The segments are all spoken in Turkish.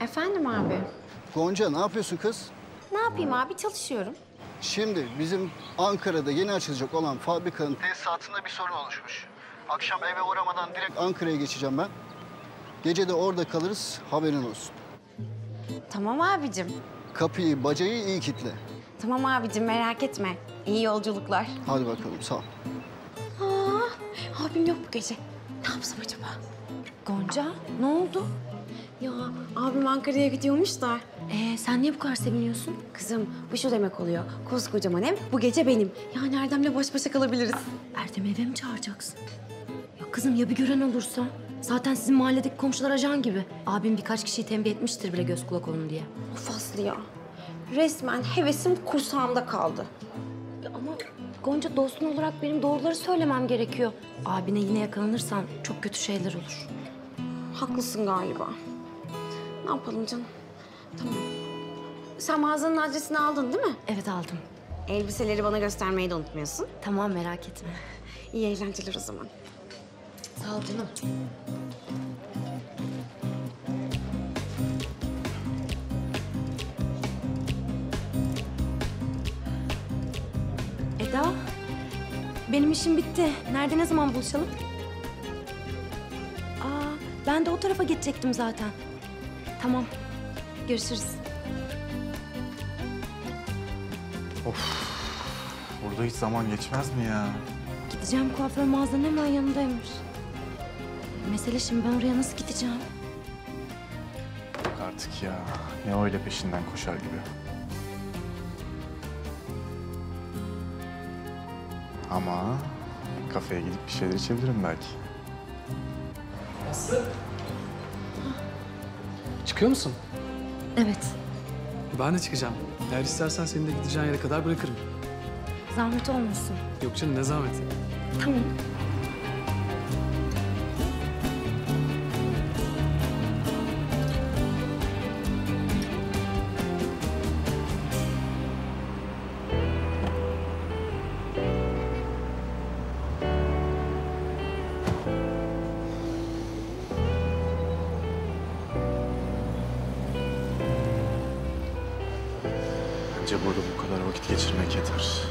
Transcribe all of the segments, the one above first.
Efendim abi. Gonca ne yapıyorsun kız? Ne yapayım abi çalışıyorum. Şimdi bizim Ankara'da yeni açılacak olan fabrikanın tesisatında bir sorun oluşmuş. Akşam eve uğramadan direkt Ankara'ya geçeceğim ben. Gece de orada kalırız, haberin olsun. Tamam abicim. Kapıyı, bacayı iyi kitle. Tamam abicim merak etme. İyi yolculuklar. Hadi bakalım, sağ ol. Aa, abim yok bu gece. Ne yapsam acaba? Gonca ne oldu? Ya abim Ankara'ya gidiyormuş da. Ee, sen niye bu kadar seviniyorsun? Kızım bu şu demek oluyor. Koskocaman ev bu gece benim. Yani Erdem'le baş başa kalabiliriz. Erdem'i eve mi çağıracaksın? Ya kızım ya bir gören olursa? Zaten sizin mahalledeki komşular ajan gibi. Abim birkaç kişiyi tembih etmiştir bile göz kulak olun diye. Of Aslı ya. Resmen hevesim kursağımda kaldı. Ya ama Gonca dostun olarak benim doğruları söylemem gerekiyor. Abine yine yakalanırsan çok kötü şeyler olur. Haklısın galiba. Ne yapalım canım? Tamam. Sen mağazanın adresini aldın değil mi? Evet aldım. Elbiseleri bana göstermeyi de unutmuyorsun. Tamam merak etme. İyi eğlenceler o zaman. Sağ ol canım. Eda, benim işim bitti. Nerede ne zaman buluşalım? Aa, ben de o tarafa gidecektim zaten. Tamam, görüşürüz. Burada hiç zaman geçmez mi ya? Gideceğim kuaför mağazanın hemen yanındaymış. Mesele şimdi ben oraya nasıl gideceğim? Yok artık ya. Ne öyle peşinden koşar gibi. Ama kafeye gidip bir şeyler içebilirim belki. Aslı. Çıkıyor musun? Evet, Ben de çıkacağım. Eğer istersen seni de gideceğin yere kadar bırakırım. zahmet olmasın. Yok canım ne zahmeti. Tamam. Bence burada bu kadar vakit geçirmek yeter.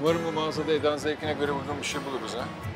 Umarım bu mağazada Eda'nın zevkine göre uygun bir şey buluruz ha.